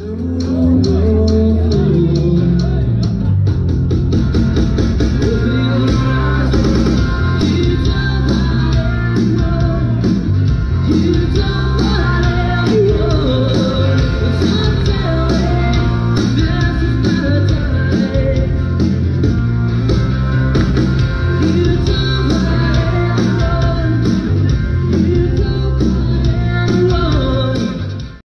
do